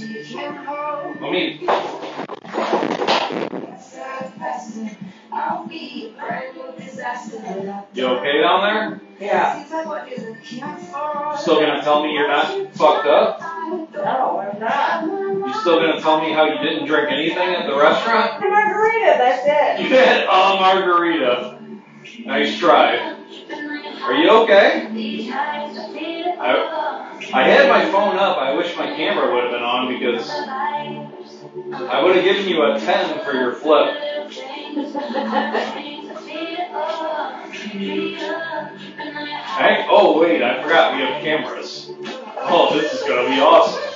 Let me. You okay down there? Yeah. Still gonna tell me you're not fucked up? No, I'm not. You still gonna tell me how you didn't drink anything at the restaurant? A margarita, that's it. You had a margarita. Nice try. Are you okay? I, I had my phone up. I wish my camera would have been on because I would have given you a 10 for your flip. Hey, oh wait, I forgot we have cameras. Oh, this is gonna be awesome.